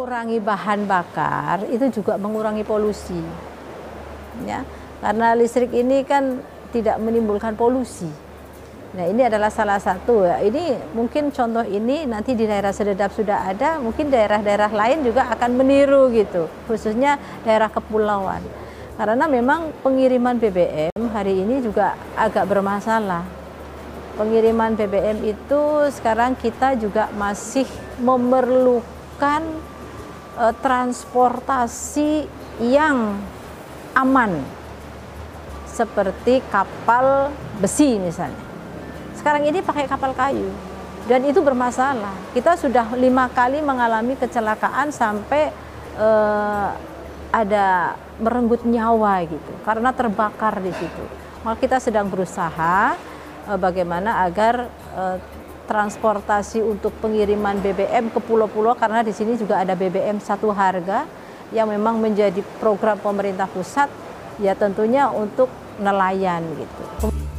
mengurangi bahan bakar itu juga mengurangi polusi. Ya, karena listrik ini kan tidak menimbulkan polusi. Nah, ini adalah salah satu ya. Ini mungkin contoh ini nanti di daerah Sededap sudah ada, mungkin daerah-daerah lain juga akan meniru gitu, khususnya daerah kepulauan. Karena memang pengiriman BBM hari ini juga agak bermasalah. Pengiriman BBM itu sekarang kita juga masih memerlukan uh, transportasi yang aman seperti kapal besi misalnya. Sekarang ini pakai kapal kayu dan itu bermasalah. Kita sudah lima kali mengalami kecelakaan sampai uh, ada merenggut nyawa gitu karena terbakar di situ. Maka kita sedang berusaha uh, bagaimana agar uh, transportasi untuk pengiriman BBM ke pulau-pulau karena di sini juga ada BBM satu harga yang memang menjadi program pemerintah pusat ya tentunya untuk nelayan gitu.